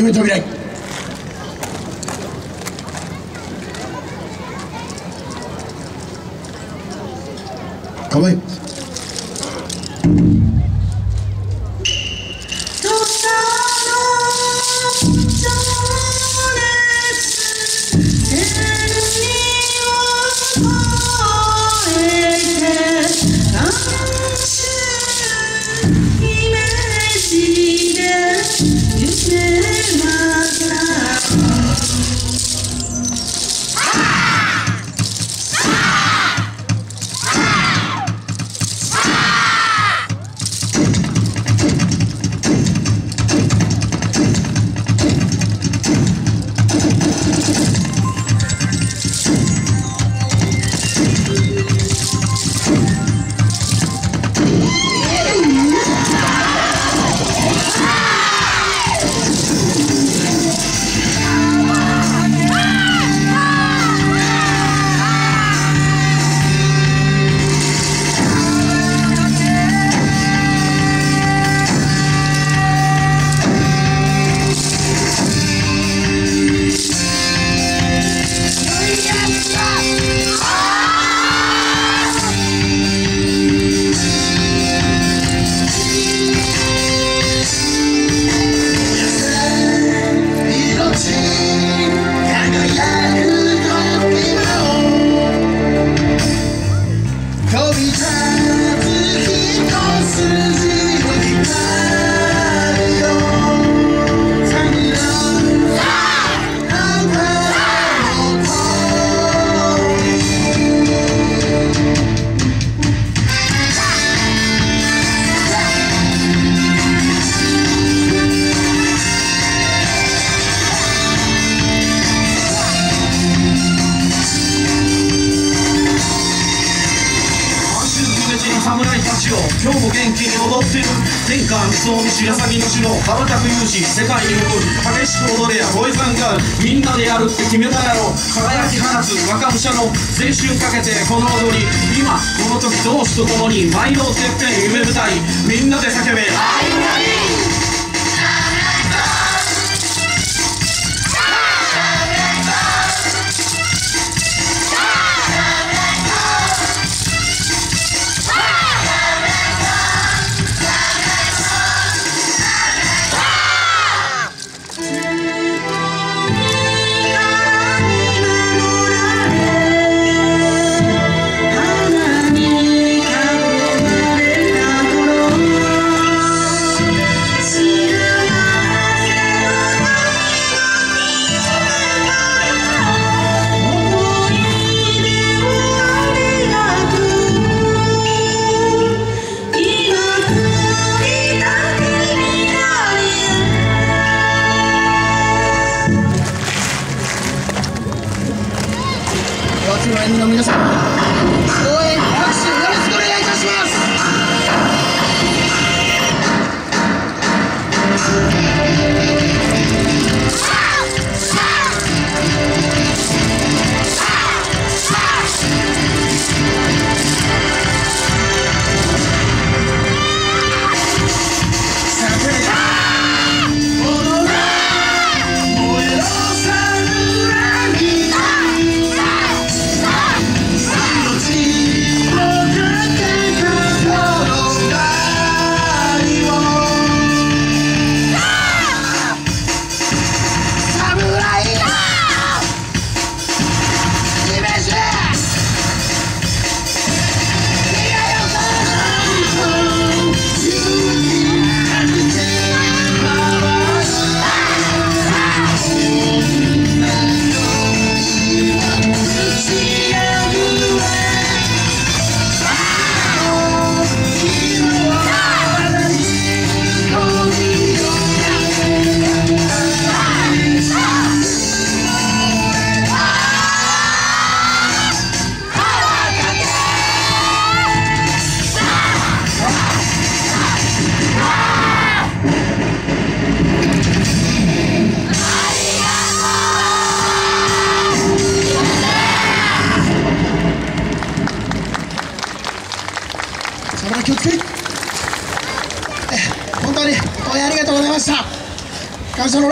夢と未来構え。元気に踊ってる天下三つ道八木の城羽ばたく勇士世界に残る。激しく踊れやボーイズガールみんなでやるって決めたやろ輝き放つ若武者の青春かけてこの踊り。今この時同志と共に舞のてっぺん夢舞台。みんなで叫べ。愛のの演の皆さん応援当に応援ありがとうございました。感謝の